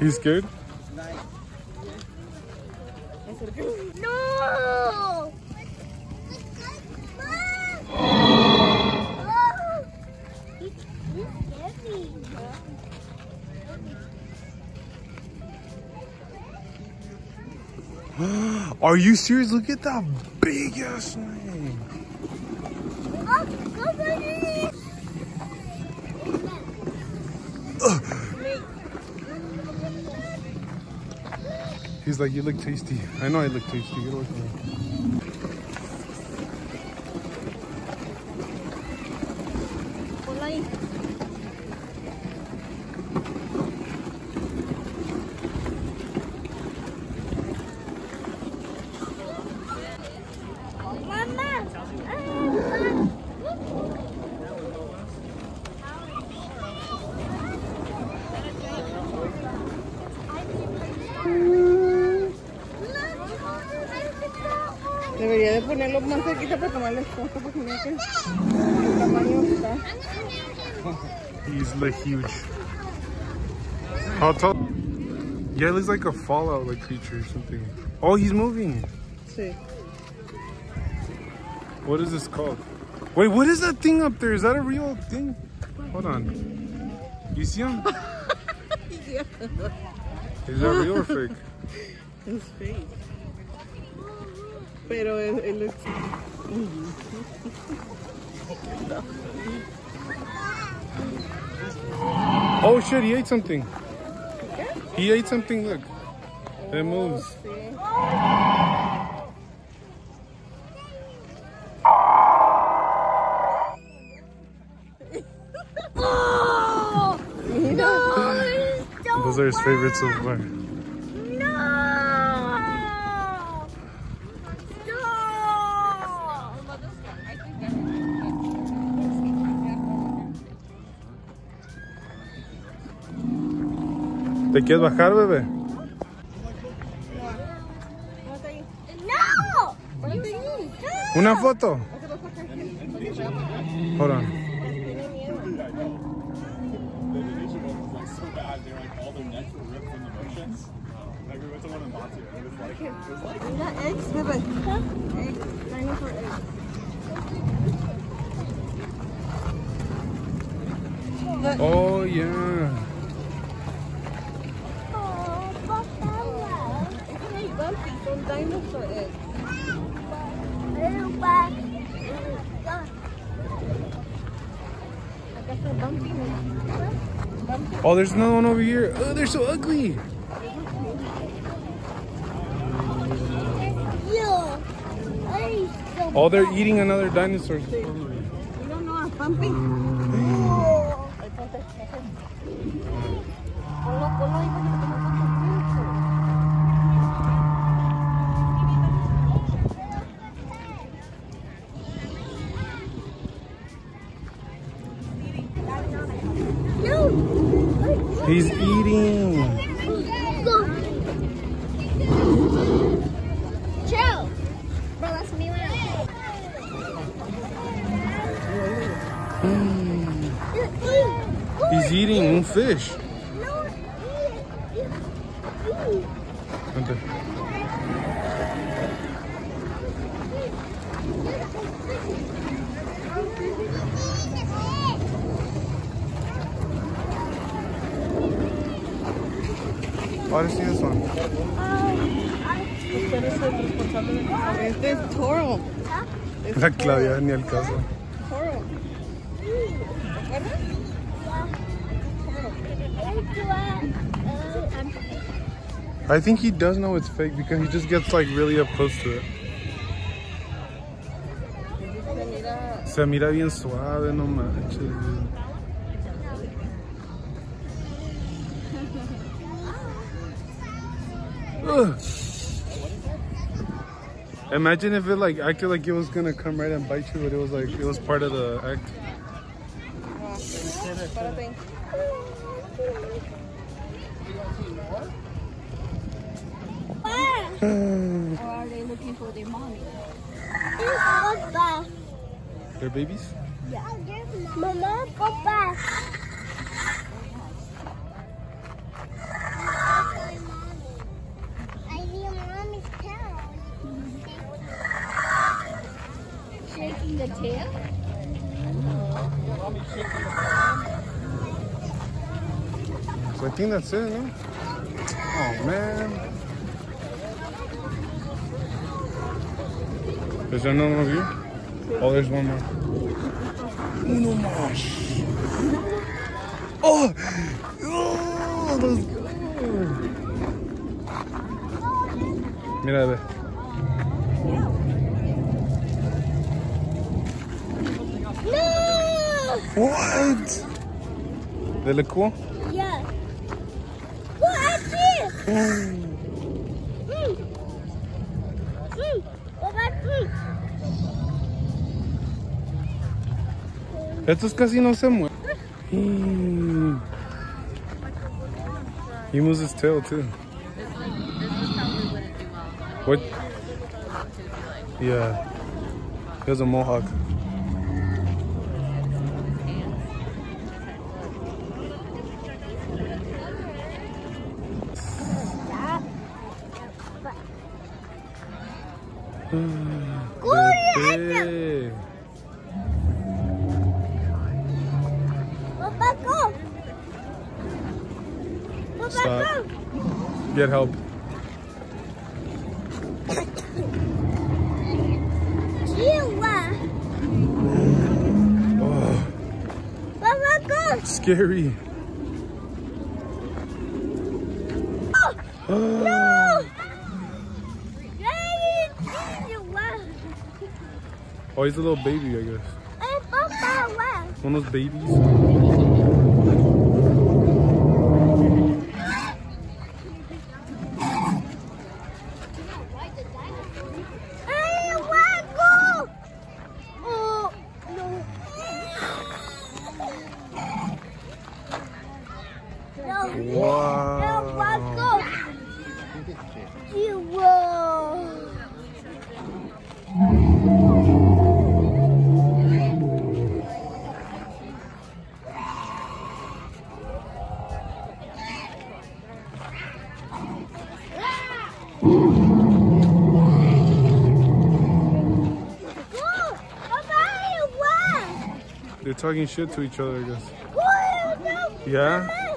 You scared? No! Are you serious? Look at that big ass snake. He's like, you look tasty. I know I look tasty. Get away from me. Más cerquita para tomarles fotos porque mira que el tamaño está. He's like huge. How tall? Yeah, it looks like a fallout like creature or something. Oh, he's moving. Sí. What is this called? Wait, what is that thing up there? Is that a real thing? Hold on. You see him? yeah. Is that real or fake? Es fake. Pero it, it looks. Oh shit, he ate something. He ate something, look. It moves. Those are his favorites so far. ¿Te quieres bajar, bebé? No! ¿Una foto? Hold on. so bumpy. Oh, there's another one over here. Oh, they're so ugly. Yo. Ay, so Oh, they're eating another dinosaur. You don't know bumpy? Oh. He's eating. Chill. Bro, that's me when He's eating fish. No, eat it. Eat it. Vente. I see this one. Es el responsable de eso. Este es toro. La Claudia ni al caso. toro. I think he does know it's fake because he just gets like really up close to it. Se mira Se mira bien suave, no manches. Ugh. Imagine if it like acted like it was gonna come right and bite you, but it was like it was part of the act. Or are they looking for their mommy? What's that? They're babies. Mama, Papa. The tail? So I think that's it, no? Oh man. Is there another one of you? Oh, there's one more. Uno más. Oh! Oh, let's go. Mira, ve. No! What? They look cool? Yeah. What is this? Mm. Mm. Mm. Estos casi no se mueven. He moves his tail too. This one, this one probably wouldn't do well. What? To be like, Yeah. He has a mohawk. Bebé. Papa, go. Papa, Stop. go. Get help. Papa, go. scary. Oh, no. Hey, Chihuahua. Oh, he's a little baby, I guess. Hey, Papa, what? One of those babies. Hey, talking shit to each other, I guess. No. Yeah?